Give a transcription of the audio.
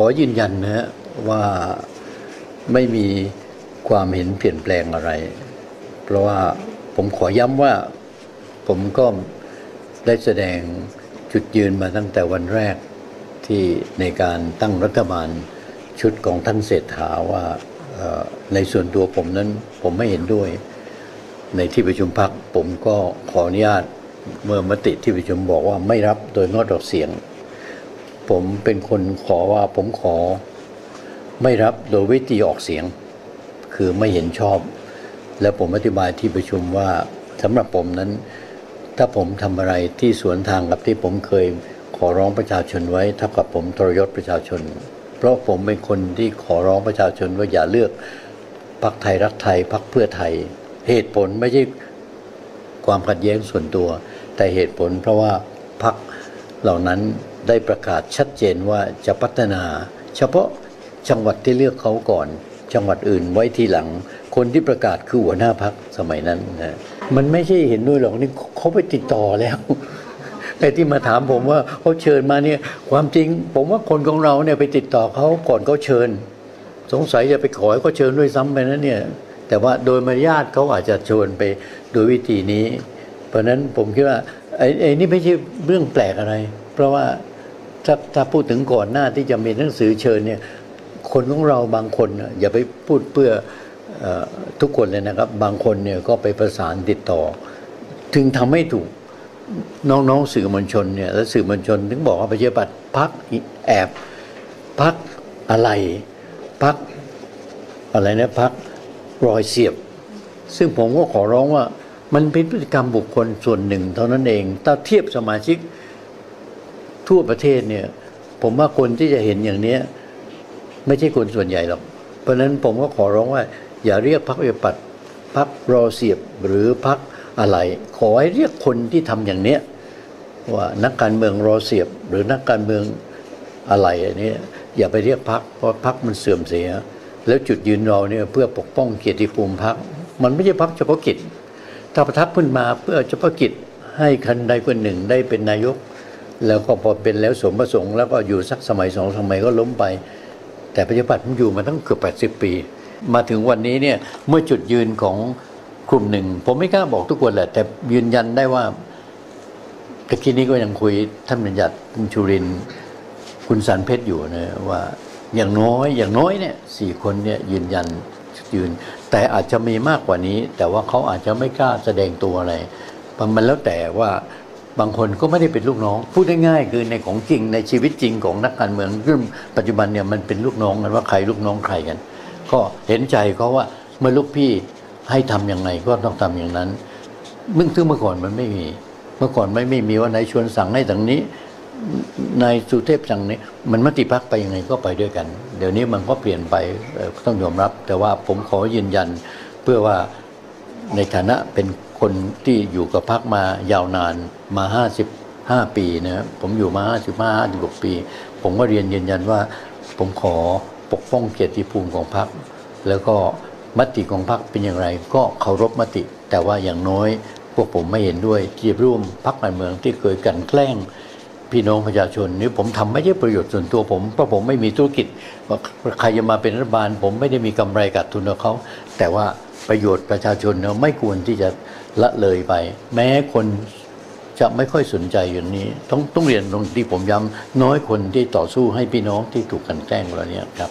ขอยืนยันนะว่าไม่มีความเห็นเปลี่ยนแปลงอะไร เพราะว่าผมขอย้ำว่าผมก็ได้แสดงจุดยืนมาตั้งแต่วันแรกที่ในการตั้งรัฐบาลชุดของท่านเศรษฐาว่าในส่วนตัวผมนั้นผมไม่เห็นด้วย ในที่ประชุมพักผมก็ขออนุญาตเมื่อมติที่ประชุมบอกว่าไม่รับโดยงดออกเสียง ผมเป็นคนขอว่าผมขอ ไม่รับโดยวิธีออกเสียง คือไม่เห็นชอบ และผมอธิบายที่ประชุมว่าสำหรับผมนั้น ถ้าผมทำอะไรที่สวนทางกับที่ผมเคยขอร้องประชาชนไว้เท่ากับผมทรยศประชาชน เพราะผมเป็นคนที่ขอร้องประชาชนว่าอย่าเลือกพรรคไทยรักไทยพรรคเพื่อไทย เหตุผลไม่ใช่ความขัดแย้งส่วนตัว แต่เหตุผลเพราะว่าพรรคเหล่านั้น ได้ประกาศชัดเจนว่าจะพัฒนา เฉพาะจังหวัดที่เลือกเขาก่อน จังหวัดอื่นไว้ทีหลัง คนที่ประกาศคือหัวหน้าพักสมัยนั้นนะมันไม่ใช่เห็นด้วยหรอกนี่เขาไปติดต่อแล้วไอ้ที่มาถามผมว่าเขาเชิญมาเนี่ยความจริง ผมว่าคนของเราเนี่ยไปติดต่อเขาก่อนเขาเชิญ สงสัยจะไปขอให้เขาเชิญด้วยซ้ำไปนะเนี่ยแต่ว่าโดยมารยาทเขาอาจจะชวนไปโดยวิธีนี้ เพราะฉะนั้นผมคิดว่าไอ้ไอ้นี่ไม่ใช่เรื่องแปลกอะไร เพราะว่าถ้าถ้าพูดถึงก่อนหน้าที่จะมีหนังสือเชิญเนี่ยคนของเราบางคนอย่าไปพูดเพื่ออทุกคนเลยนะครับ บางคนเนี่ยก็ไปประสานติดต่อ ถึงทำให้ถูกน้องๆสื่อมวลชนเนี่ยและสื่อมวลชนถึงบอกว่าประชาธิปัตย์พักแอบพักอะไรพักอะไรนะพักรอยเสียบ ซึ่งผมก็ขอร้องว่ามันเป็นพฤติกรรมบุคคลส่วนหนึ่ง เท่านั้นเอง ถ้าเทียบสมาชิก ทั่วประเทศเนี่ย ผมว่าคนที่จะเห็นอย่างเนี้ยไม่ใช่คนส่วนใหญ่หรอก เพราะฉะนั้นผมก็ขอร้องว่า อย่าเรียกพรรคปฏิปัตย์พรรครอเสียบหรือพรรคอะไร ขอให้เรียกคนที่ทำอย่างเนี้ยว่านักการเมืองรอเสียบ หรือนักการเมืองอะไรอันนี้อย่าไปเรียกพรรคเพราะพรรคมันเสื่อมเสีย แล้วจุดยืนเราเนี่ยเพื่อปกป้องเกียรติภูมิพรรคมันไม่ใช่พรรคเฉพาะกิจ ถ้าประทับขึ้นมาเพื่อเฉพาะกิจให้คนใดคนหนึ่งได้เป็นนายก แล้วก็พอเป็นแล้วสมประสงค์แล้วก็อยู่สักสมัยสองสมัยก็ล้มไป แต่ประชาธิปัตย์มันอยู่มาตั้งเกือบ80 ปี มาถึงวันนี้เนี่ยเมื่อจุดยืนของกลุ่มหนึ่ง ผมไม่กล้าบอกทุกคนแหละ แต่ยืนยันได้ว่าตะกี้นี้ก็ยังคุยท่านบัญญัติท่านชูรินคุณสันเพชรอยู่นะว่าอย่างน้อยอย่างน้อยเนี่ยสี่คนเนี่ยยืนยันยืน แต่อาจจะมีมากกว่านี้ แต่ว่าเขาอาจจะไม่กล้าแสดงตัวอะไรมันแล้วแต่ว่า บางคนก็ไม่ได้เป็นลูกน้อง พูดง่ายๆคือในของจริงในชีวิตจริงของนักการเมืองรุ่นปัจจุบันเนี่ยมันเป็นลูกน้องกันว่าใครลูกน้องใครกัน ก็เห็นใจเขาว่าเมื่อลูกพี่ให้ทำยังไงก็ต้องทำอย่างนั้นมึงซึ่งเมื่อก่อนมันไม่มี เมื่อก่อนไม่ไม่มีว่านายชวนสั่งให้ทางนี้นายสุเทพสั่งนี้ มันมติพักไปยังไงก็ไปด้วยกัน เดี๋ยวนี้มันก็เปลี่ยนไปต้องยอมรับ แต่ว่าผมขอยืนยันเพื่อว่าในฐานะเป็น คนที่อยู่กับพักมายาวนานมา 55 ปีนะครับผมอยู่มา 55 56 ปี ผมก็เรียนยืนยันว่าผมขอปกป้องเกียรติภูมิของพรรคแล้วก็มติของพรรคเป็นอย่างไร ก็เคารพมติ แต่ว่าอย่างน้อยพวกผมไม่เห็นด้วยที่ร่วมพรรคการเมืองที่เคยกันแกล้งพี่น้องประชาชนนี่ผมทำไม่ใช่ประโยชน์ส่วนตัวผมเพราะผมไม่มีธุรกิจว่าใครจะมาเป็นรัฐบาล ผมไม่ได้มีกำไรกัดทุนเขา แต่ว่าประโยชน์ประชาชนเนี่ยไม่ควรที่จะ ละเลยไป แม้คนจะไม่ค่อยสนใจอย่างนี้ ต้องต้องเรียนตรงที่ผมย้ำน้อยคนที่ต่อสู้ให้พี่น้องที่ถูกกันแกล้งเหล่านี้ครับ